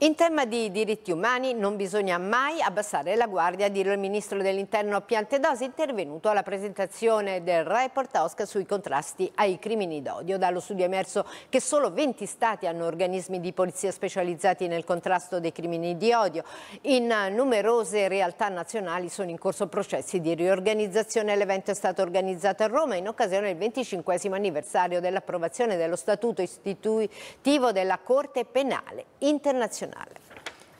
In tema di diritti umani non bisogna mai abbassare la guardia, dirlo il ministro dell'interno Piantedosi, intervenuto alla presentazione del report OSCA sui contrasti ai crimini d'odio. Dallo studio è emerso che solo 20 stati hanno organismi di polizia specializzati nel contrasto dei crimini di odio. In numerose realtà nazionali sono in corso processi di riorganizzazione. L'evento è stato organizzato a Roma in occasione del 25 anniversario dell'approvazione dello Statuto istitutivo della Corte Penale Internazionale. Nacional.